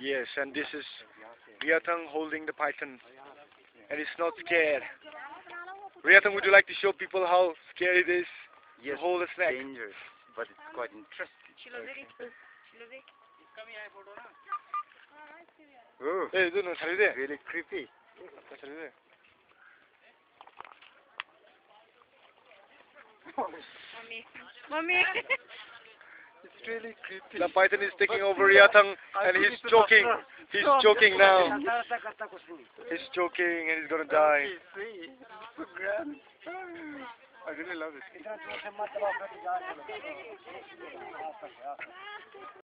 Yes, and this is Riatan holding the python, and it's not scared. Riatan, would you like to show people how scary it is yes, to hold a snake? It's dangerous, but it's quite interesting. Okay. Oh, hey, no, really creepy. Mommy. Mommy. Really creepy. The python is taking over Riatang, and he's choking. He's choking now. He's choking, and he's gonna die. See, so grand. I really love it.